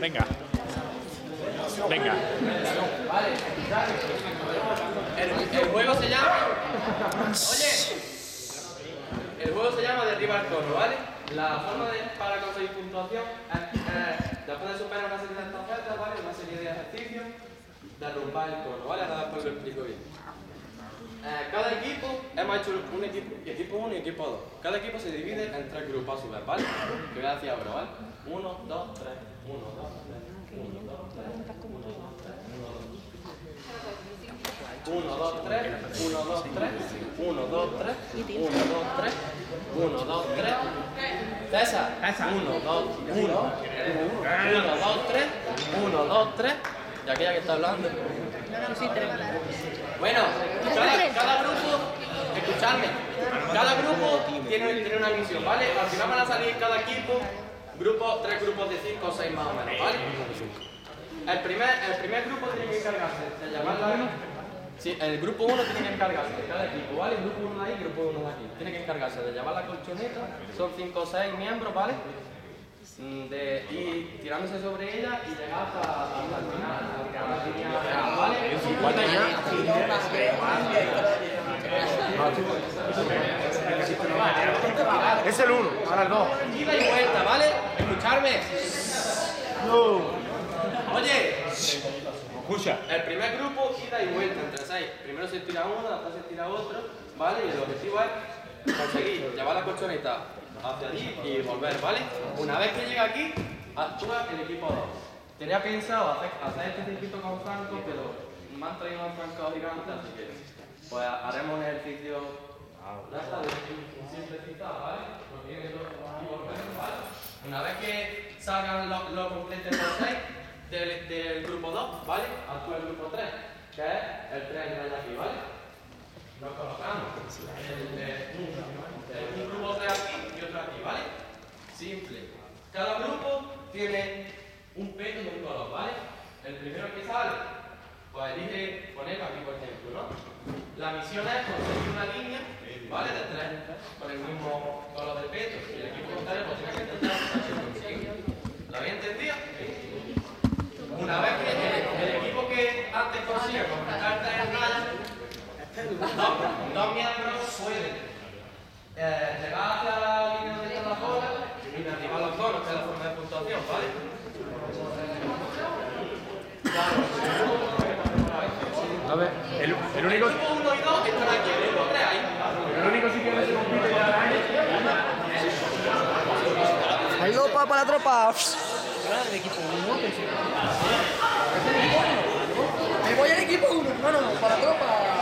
Venga. Venga. Vale, el, el juego se llama. Oye, el juego se llama Derriba el cono, ¿vale? La forma de, para conseguir puntuación es, después de superar una serie de estafetas, ¿vale? Una serie de ejercicios, derrumbar el cono, ¿vale? Ahora después lo explico bien. Eh, cada equipo, hemos hecho un equipo, equipo 1 y equipo 2. Cada equipo se divide en tres grupos a ¿vale? Que voy a decir ahora, ¿vale? 1, 2, 3, 1, 2, 3, 1, 2, 3, 1, 2, 3, 1, 2, 3, 1, 2, 3, 1, 2, 3, 1, 2, César, 1, 2, 1, 1, 2, 3, 1, 2, 3. Y aquella que está hablando. ¿Vale? Al final van a salir cada equipo, grupo, tres grupos de 5 o 6 más o menos, ¿vale? El primer, el primer grupo tiene que encargarse de llamar la... Sí, el grupo 1 tiene que encargarse de cada equipo, ¿vale? El grupo 1 de ahí, grupo 1 de aquí. Tiene que encargarse de llevar la colchoneta, son 5 o 6 miembros, ¿vale? Mm, De ir tirándose sobre ella y llegar hasta, hasta el final. hasta la línea real, ¿vale? Es el 1, ahora el 2. Ida y vuelta, ¿vale? Escucharme. Oye, Escucha. el primer grupo, ida y vuelta entre seis. Primero se tira uno, después se tira otro, ¿vale? Y el objetivo es conseguir llevar la colchoneta hacia allí y volver, ¿vale? Una vez que llega aquí, actúa el equipo 2. Tenía pensado hacer, hacer este circuito con Franco, pero me han traído un Franco gigante, así que pues haremos un ejercicio ya de simplificar, ¿vale? Viene todo y volvemos, ¿vale? Una vez que salgan los lo los 6 del, del grupo 2, ¿vale? Actúa el grupo 3, que es el 3 que hay aquí, ¿vale? Nos colocamos. El, el, el- un grupo 3 aquí y otro aquí, ¿vale? Simple. Cada grupo tiene un peso y un color, ¿vale? El primero que sale, pues elige poner aquí, por ejemplo, ¿no? La misión es conseguir una línea, ¿vale? De tres, con el mismo color de pecho. Y el equipo contrario, pues tiene que intentar. ¿Lo habéis entendido? Una vez que el, equipo que antes consiga completar tres rayas, dos, dos miembros pueden eh, llegar hacia la línea donde está la bola y derribar los conos, que es la forma de puntuación, ¿vale? A ver, el, el único, El grupo 1 y 2 están aquí, el grupo 3 ahí. el único sitio donde se compite ya ¡Ahí lo pa para la tropa! Me voy al equipo 1, no, no, para la tropa.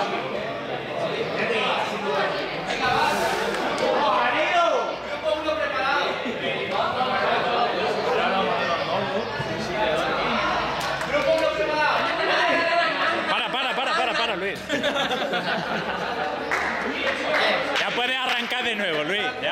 Grupo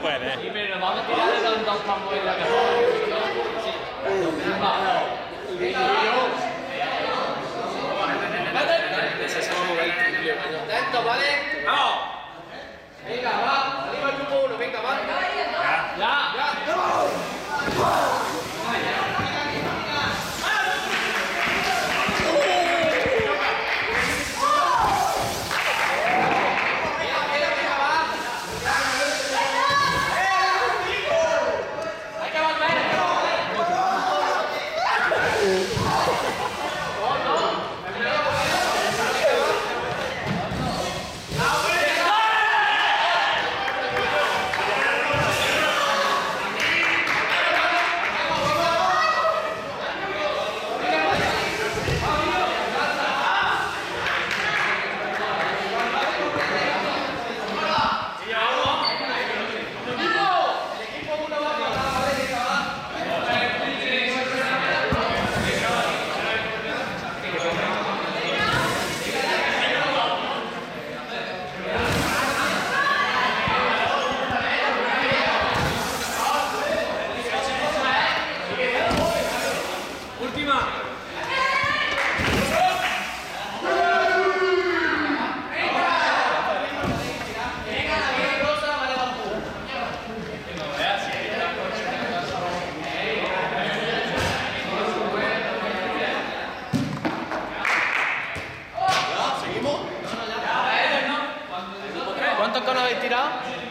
っぱりね。Wow.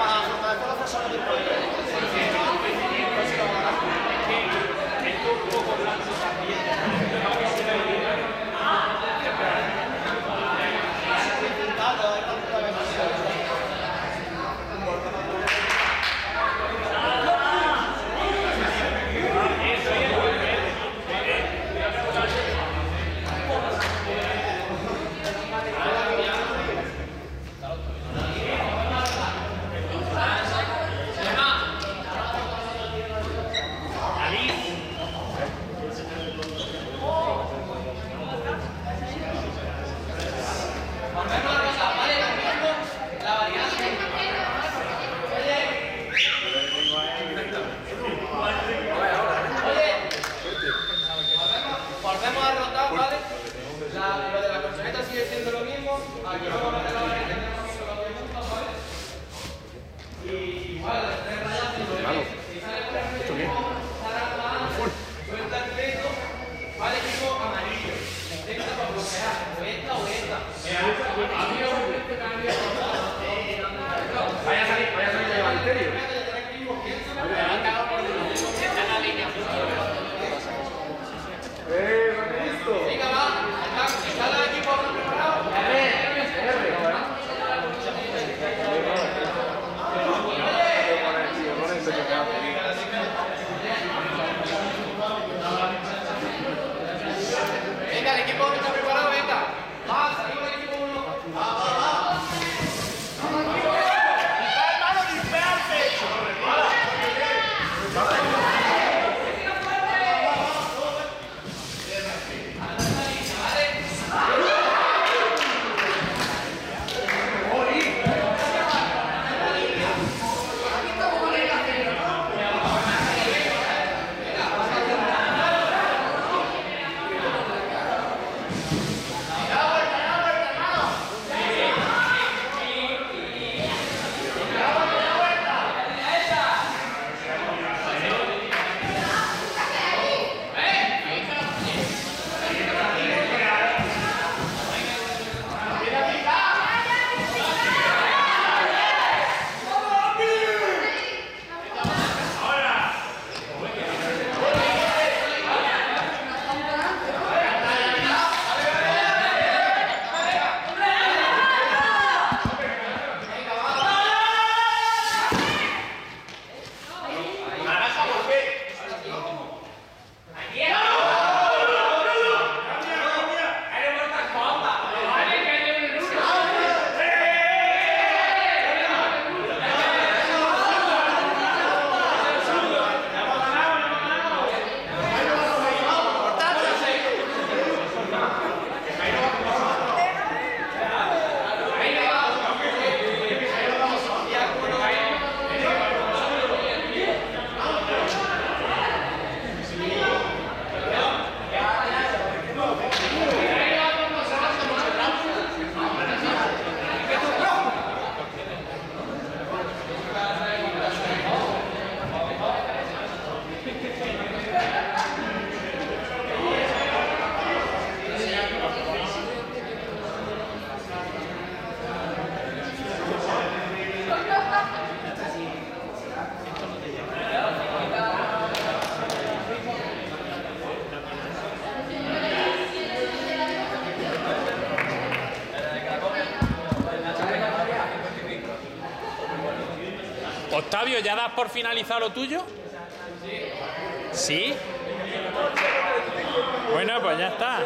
Thank you. Octavio, ¿ya das por finalizado lo tuyo? Sí. Bueno, pues ya está.